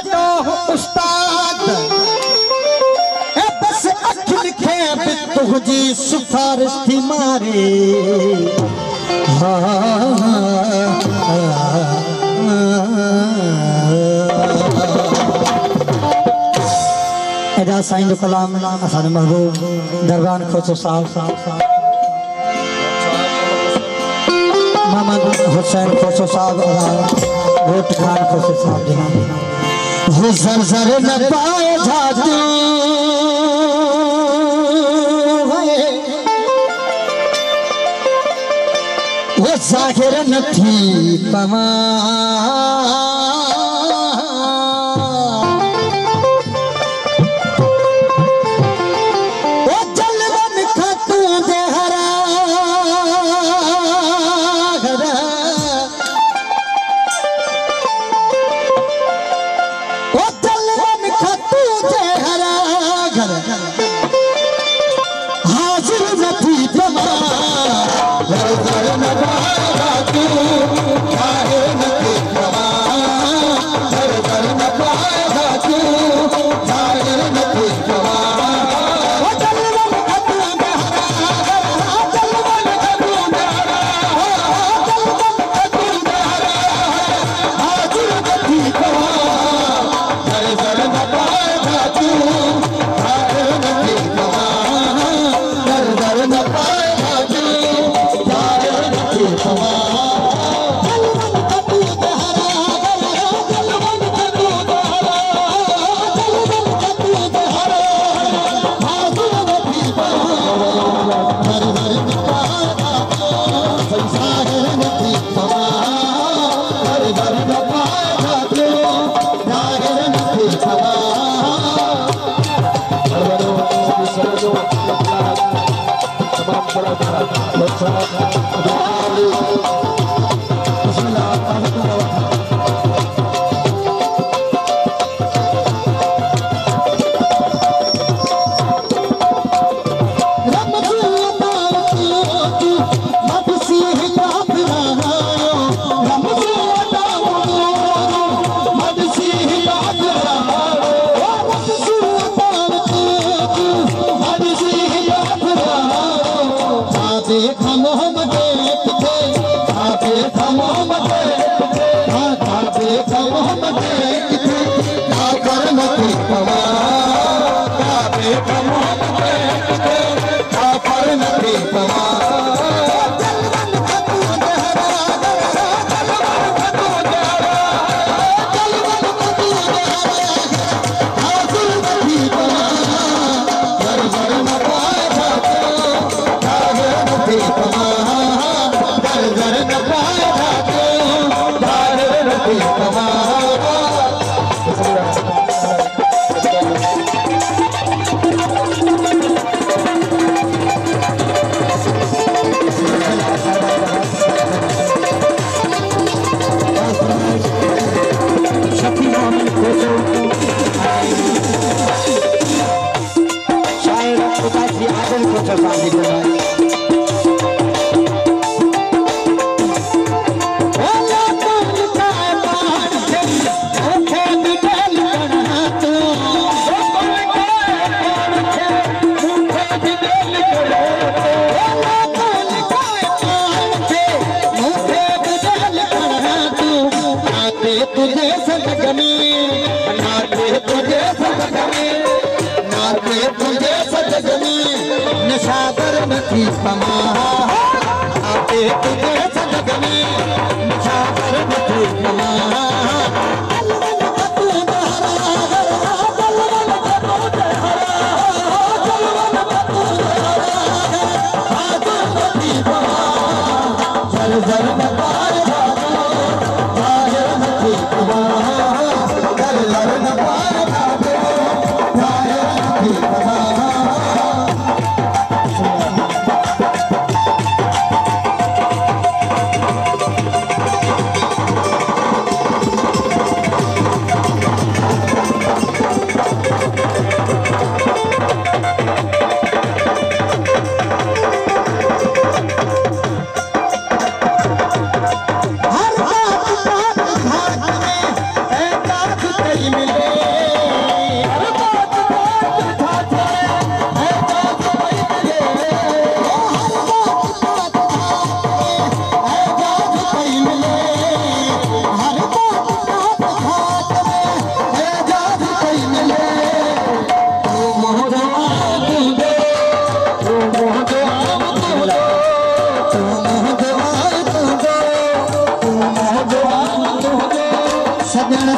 छो उस्ताद। ए, बस अखिन खे बि तुंहिंजी सिफारिश थी मारे। हा। साईं जो कलाम असांजो महबूब दरबान खोसो साहब। साहब साहब मोहम्मद हुसैन खोसो साहब और गोट खान खोसो साहब जनाब وہ زر نہ پائے جاتو وہ ہے نہ تھی پواں let's go. Ay, नाते तुंहिंजे सदगमे नाते तुंहिंजे सदगमे नशा करी समा तुंहिंजे सदग में नशा